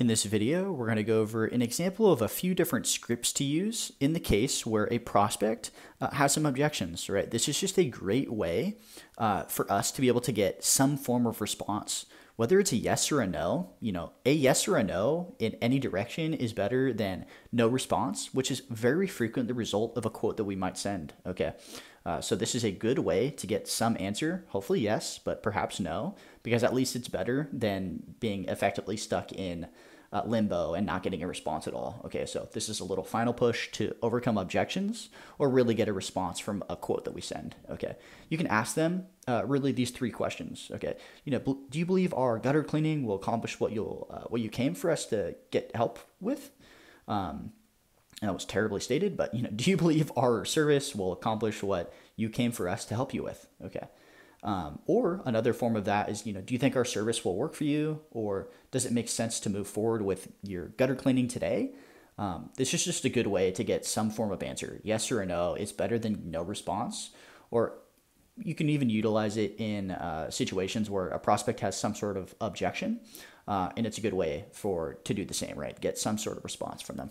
In this video, we're going to go over an example of a few different scripts to use in the case where a prospect uh, has some objections, right? This is just a great way uh, for us to be able to get some form of response. Whether it's a yes or a no, you know, a yes or a no in any direction is better than no response, which is very frequent the result of a quote that we might send, okay? Uh, so this is a good way to get some answer, hopefully yes, but perhaps no, because at least it's better than being effectively stuck in uh, limbo and not getting a response at all. Okay, so this is a little final push to overcome objections or really get a response from a quote that we send. Okay, you can ask them uh, really these three questions. Okay, you know, do you believe our gutter cleaning will accomplish what you'll uh, what you came for us to get help with? Um, that was terribly stated, but you know, do you believe our service will accomplish what you came for us to help you with? Okay. Um, or another form of that is, you know, do you think our service will work for you, or does it make sense to move forward with your gutter cleaning today? Um, this is just a good way to get some form of answer, yes or no. It's better than no response, or you can even utilize it in uh, situations where a prospect has some sort of objection, uh, and it's a good way for to do the same, right? Get some sort of response from them.